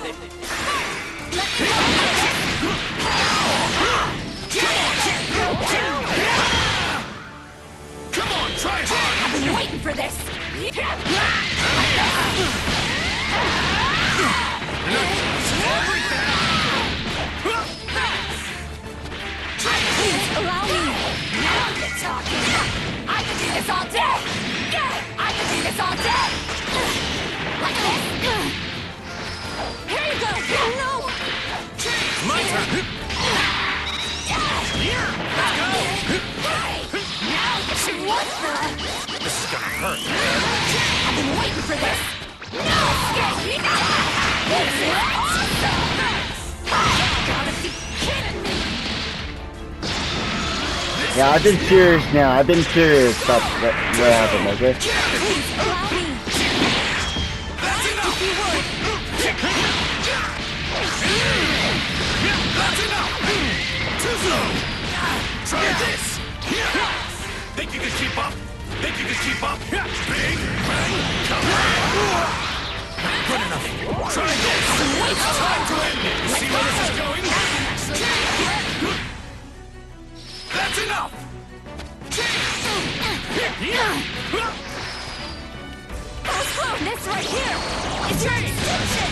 Come on, try hard! I've been waiting for this! Please, allow me! Now you're talking! I could do this all day! Yeah, I've been serious now. I've been serious about what, what happened, okay? Try this! Think you can keep up? Think you can keep up? Big bang, come on! Good enough. Try this! It's time this right here is your extension!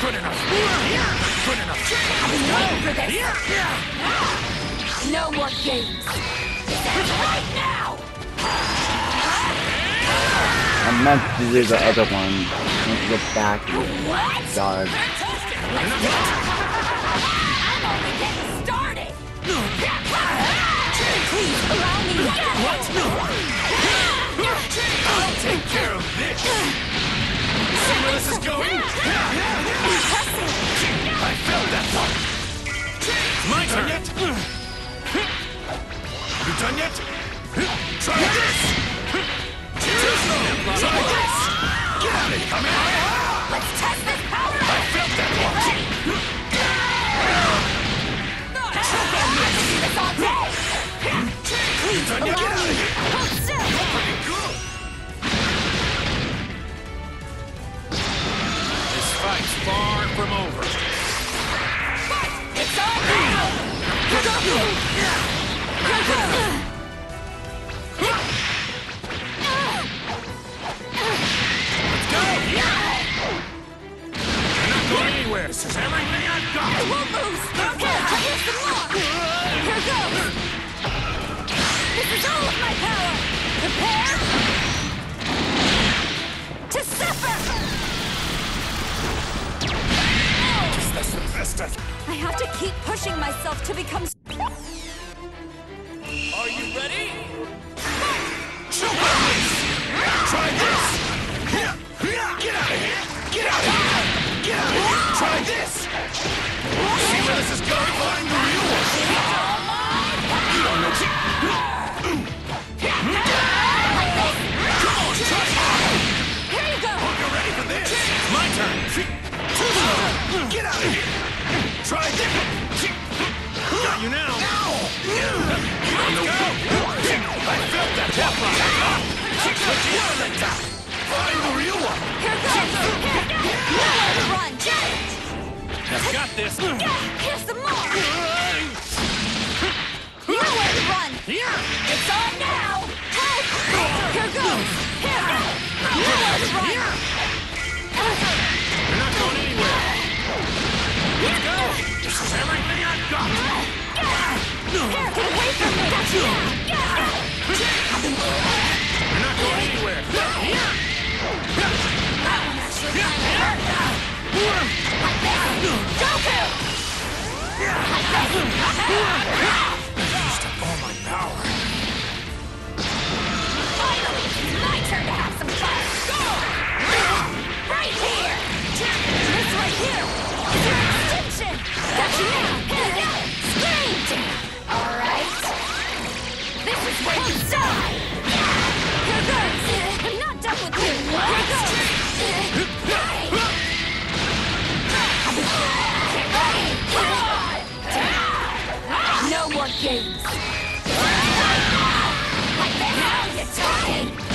Good enough! Good enough! I've been waiting for this! No more games! That's right now! I meant to do the other one. I meant to get back to What? Please, allow me! What? I'll take care of this! See where this is going? I felt that one! My turn yet? You done yet? Try this! I have to keep pushing myself to become Got you now! Let's go! I felt that death rock! Find the real one! Here goes! Nowhere to run! I've got this! Here's some more! Nowhere to run! It's on now! Help! Here goes! Here! Nowhere to run! You're not going anywhere! Let's go! This is everything I've got! Get away from me! You're not going anywhere! Goku! games. What the hell are you talking?